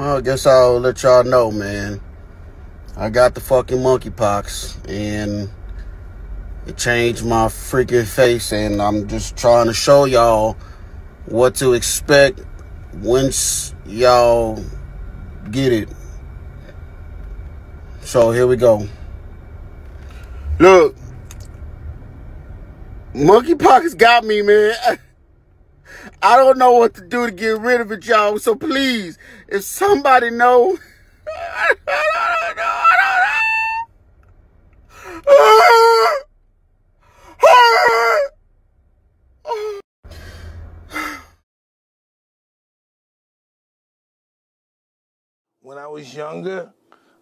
well, I guess I'll let y'all know, man. I got the fucking monkeypox and it changed my freaking face, and I'm just trying to show y'all what to expect once y'all get it. So here we go. Look, monkeypox got me, man. I don't know what to do to get rid of it, y'all. So please, if somebody know, I don't know. I don't know. When I was younger,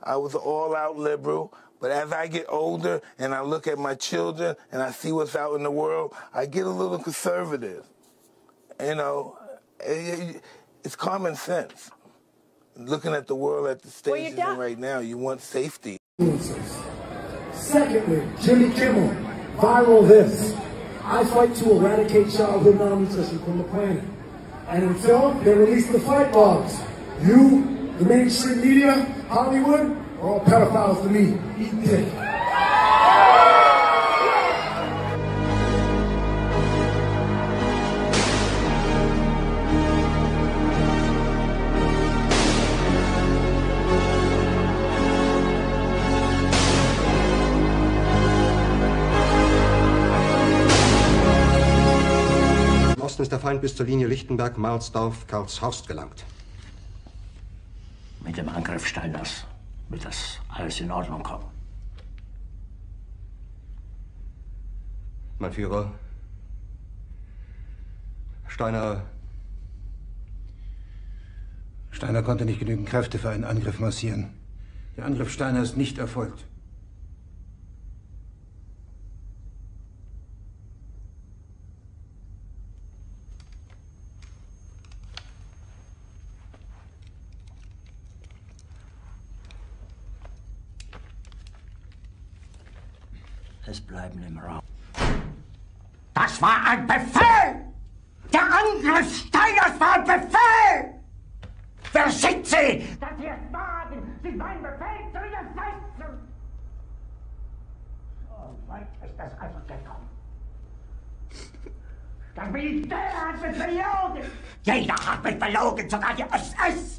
I was all out liberal. But as I get older and I look at my children and I see what's out in the world, I get a little conservative. You know, eh, eh, it's common sense. Looking at the world at the stage well, in right now, you want safety. Secondly, Jimmy Kimmel, viral this. I fight to eradicate childhood malnutrition from the planet. And until they release the fight logs, you, the mainstream media, Hollywood, are all pedophiles to me. Eat dick. Osten ist der Feind bis zur Linie Lichtenberg, Marsdorf, Karlshorst gelangt. Mit dem Angriff Steiners wird das alles in Ordnung kommen. Mein Führer, Steiner. Steiner konnte nicht genügend Kräfte für einen Angriff massieren. Der Angriff Steiner ist nicht erfolgt. Es bleiben im Raum. Das war ein Befehl! Der Angriff Steiners war ein Befehl! Wer sind Sie, dass Sie es wagen, sich meinen Befehl zu widersetzen? So weit ist es also gekommen. Das Militär hat mich belogen! Jeder hat mich belogen, sogar die SS!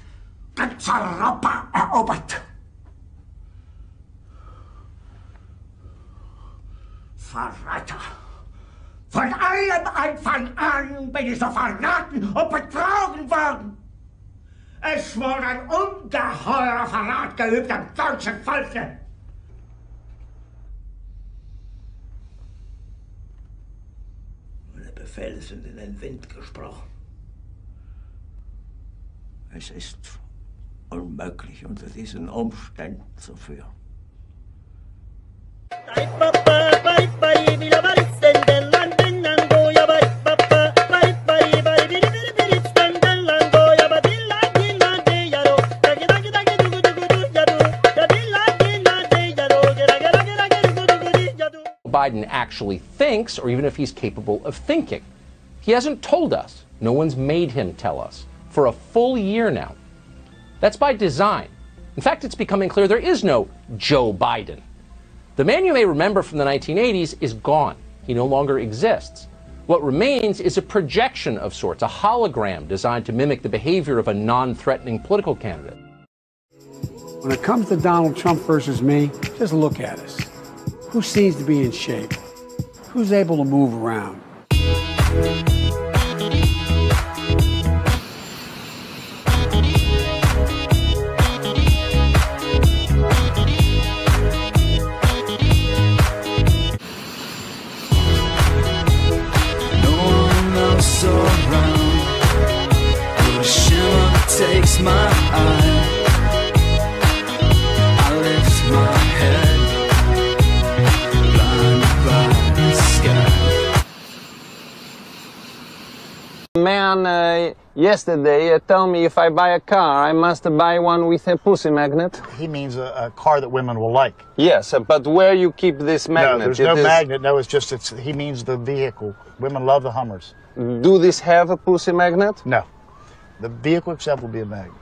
ganz Europa erobert. Verräter! Von allem Anfang an bin ich so verraten und betrogen worden. Es wurde ein ungeheurer Verrat geübt am deutschen Volke. Meine Befehle sind in den Wind gesprochen. Es ist unmöglich unter diesen Umständen zu führen. Biden actually thinks, or even if he's capable of thinking. He hasn't told us. No one's made him tell us. For a full year now, that's by design. In fact, it's becoming clear there is no Joe Biden. The man you may remember from the 1980s is gone. He no longer exists. What remains is a projection of sorts, a hologram designed to mimic the behavior of a non threatening political candidate. When it comes to Donald Trump versus me, just look at us. Who seems to be in shape? Who's able to move around? Uh, yesterday uh, told me if I buy a car, I must buy one with a pussy magnet. He means a, a car that women will like. Yes, uh, but where you keep this magnet? No, there's no is- magnet. No, it's just it's. He means the vehicle. Women love the Hummers. Do this have a pussy magnet? No, the vehicle itself will be a magnet.